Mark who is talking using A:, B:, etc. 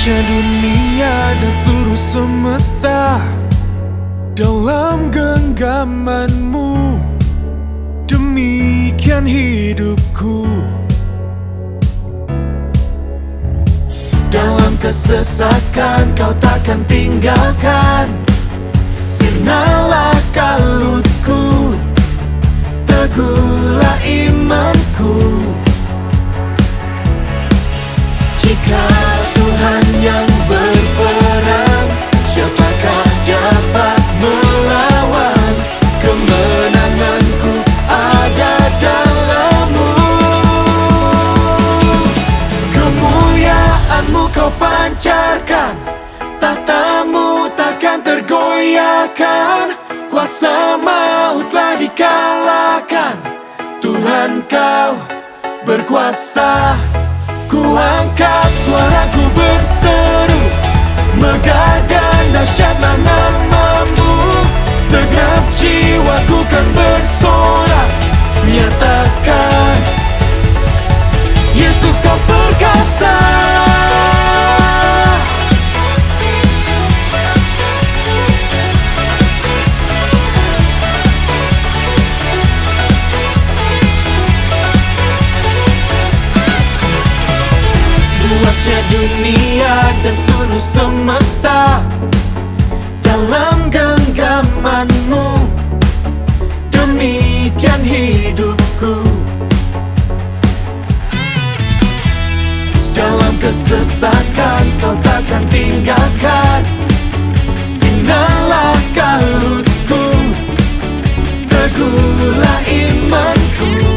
A: Luasnya dunia dan seluruh semesta Dalam genggamanmu. Demikian hidupku. Dalam kesesakan kau takkan tinggalkan Sinarlah kalutku. Teguhlah imanku kau pancarkan Tahtamu takkan tergoyahkan. Kuasa maut telah dikalahkan. Tuhan kau berkuasa. Ku angkat suaraku berseru. Megah dan dahsyatlah namamu dan seluruh semesta Dalam genggamanmu. Demikian hidupku. Dalam kesesakan kau takkan tinggalkan Sinarlah kalutku Teguhlah imanku